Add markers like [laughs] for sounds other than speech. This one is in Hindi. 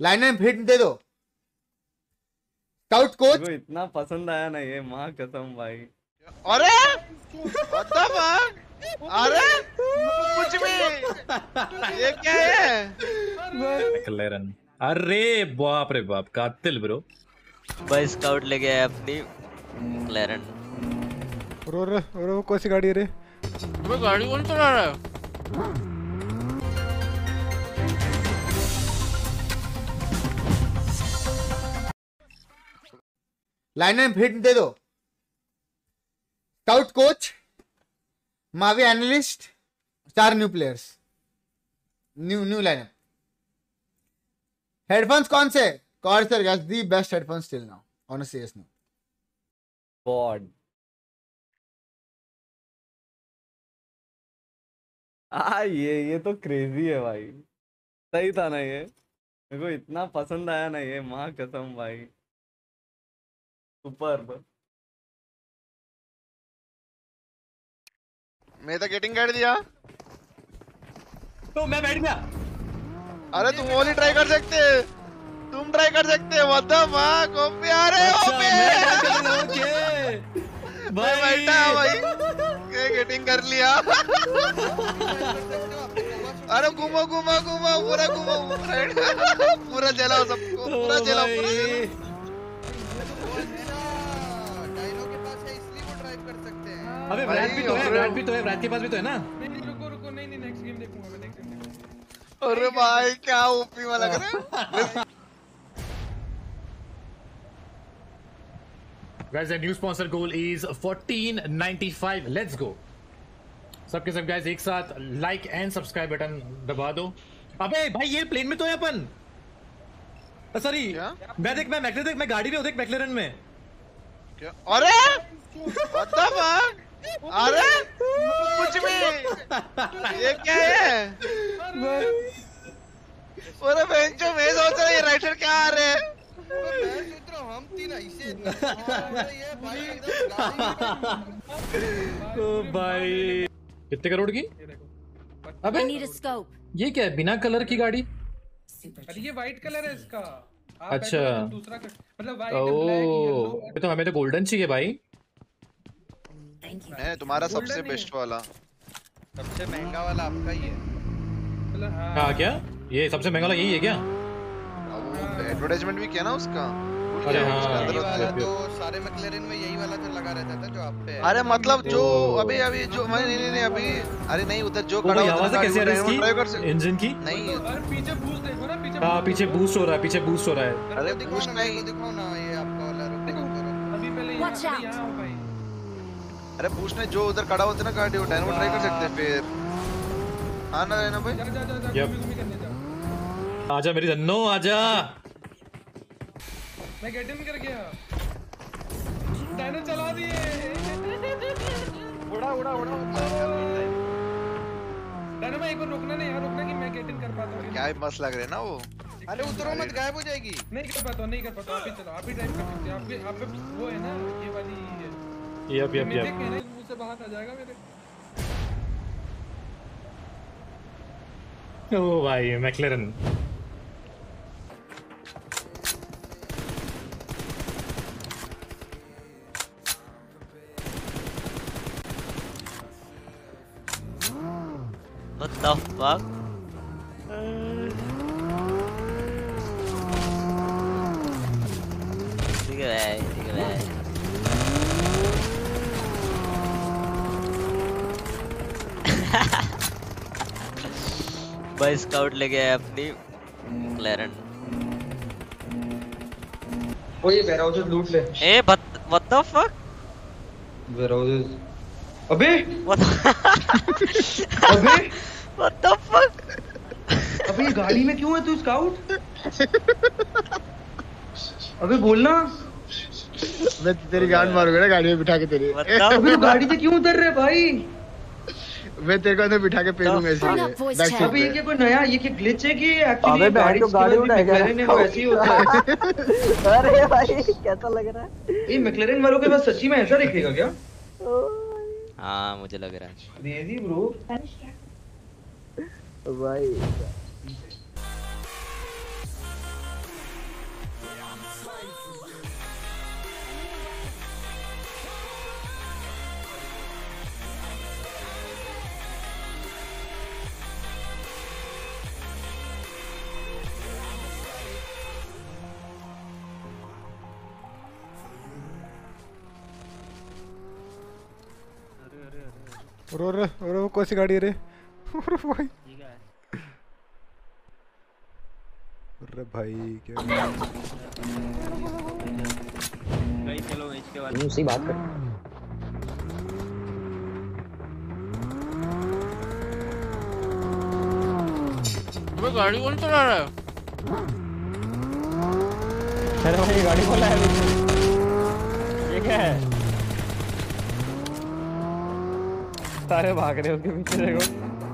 लाइन में हिट दे दो। स्काउट कोच इतना पसंद आया ना ये माँ कसम भाई। अरे? अरे! कुछ भी। ये क्या है? मैकलेरन अरे बाप रे बाप कातिल ब्रो भाई स्काउट लेके आया अपनी। क्लैरन रो रो रो कौन सी गाड़ी है रे? गाड़ी कौन चला रहा है? लाइन में हिट दे दो। स्काउट कोच, मावी एनालिस्ट चार new players. New new lineup. Headphones कौन से? Corsair gas, the best headphones till now. On a serious note god आ ये ये तो क्रेजी है भाई। सही था ना ये? मेरे को इतना पसंद आया ना ये, माँ कसम भाई। सुपर मैं तो गेटिंग कर दिया। तो मैं बैठ गया। अरे तुम वो नहीं ट्राई कर सकते तुम ट्राई कर सकते व्हाट द फक ओपी अरे ओपी मैं [laughs] बैठा भाई। ये गेटिंग कर लिया। [laughs] अरे घूमो घूमो घूमो पूरा घूमो पूरा। [laughs] पूरा जलाओ सबको पूरा जलाओ पूरा अबे ब्रैड भी तो है ब्रैड भी तो है ब्रैड के पास भी तो है ना नहीं नहीं रुको रुको नहीं नहीं नेक्स्ट गेम देखूँगा मैं नेक्स्ट गेम देखूँगा अरे भाई क्या ओपी वाला लग रहा है Guys, the new sponsor goal is 1495. Let's go. सबके सब guys एक साथ लाइक एंड सब्सक्राइब बटन दबा दो अबे भाई ये प्लेन में तो है अपन सॉरी मैं देख मैं मैकलेरन देख मैं गाड़ी में हूँ देख मैकलेरन में क्या? अरे What the fuck? अरे कुछ भी। ये क्या है? अरे बेंचो मैं सोच रहा ये राइटर क्या आ रहे हैं? हम तीन ऐसे भाई ओ भाई। कितने करोड़ की? ये अबे. ये क्या है बिना कलर की गाड़ी? अरे ये वाइट कलर है इसका। अच्छा। दूसरा मतलब वाइट ब्लैक तो हमें तो गोल्डन चाहिए भाई। Thank you. है तुम्हारा सबसे बेस्ट वाला। सबसे महँगा वाला आपका ही है हाँ। हाँ क्या? ये सबसे महँगा वाला यही है क्या? एडवर्टाइजमेंट भी किया ना उसका। अरे हाँ। उसके ये है। तो सारे मैक्लेरन में यही वाला जो लगा रहता था जो आप पे अरे मतलब जो अभी अभी जो मैं नहीं नहीं नहीं अभी अरे नहीं उधर जो खड़ा आवाज़ कैसे आ रही है इसकी? इंजन की? नहीं। और पीछे बूस्ट देखो ना पीछे हाँ पीछे बूस्ट हो रहा है पीछे बूस्ट हो रहा है। अरे दिखाओ बूस्ट ना नहीं। दिखाओ ना ये आपका वाला रुको रुको अभी पहले यहाँ. यहाँ आओ भाई। अरे बूस्ट नहीं जो उधर खड़ा होता है ना गाड़ी वो डायनामो ट्राई कर सकते हैं फिर। हाँ ना रहना भाई जा जा जा जा Yep. करने जा आजा मेरी धन्नो आजा। मैं गेट इन कर गया डायनो चला दिए। उड़ा उड़ा उड़ा डायनो मैं एक बार रुकना नहीं यार रुकना कि मैं गेट इन कर पाता हूँ। क्या ही मस्त लग रहे हैं ना वो। अरे उतरो मत गायब हो जाएगी। नहीं कर पाता नहीं कर पाता आप ही चलो आप ही ड्राइव कर सकते हो। आपके आप पे वो है ना ये वाली यप यप यप ना मुँह से बाहर आ जाएगा मेरे। ओ भाई मैकलेरन What the fuck? भाई स्काउट लेके आया अपनी क्लैरन वो ये वेयरहाउसेस लूट ले। ए व्हाट द फक वेयरहाउसेस अबे! व्हाट अबे! व्हाट द फक अबे ये गाड़ी में क्यों है तू स्काउट अबे बोलना मैं तेरी गांड मारूँगा ना गाड़ी में बिठा के तेरी। अबे गाड़ी से क्यों उतर रहे भाई? मैं तेरे को अंदर बिठा के up voice इसलिए अभी ये क्या कोई नया ये क्या ग्लिच है कि एक्चुअली अबे बैठ तो गाड़ी उड़ाएगा है ऐसे ही होता है। [laughs] अरे भाई कैसा लग रहा है? ये मैक्लेरन वालों के पास सच्ची में ऐसा दिखेगा क्या? हाँ मुझे लग रहा है। क्रेजी ब्रो भाई। और और और वो कौन सी गाड़ी है रे? भाई। अरे भाई क्या चलो इसके बाद। उसी बात कर। अबे गाड़ी कौन चला रहा है? अरे भाई गाड़ी बोला है। ये क्या है। सारे भाग रहे हो उसके पीछे देखो।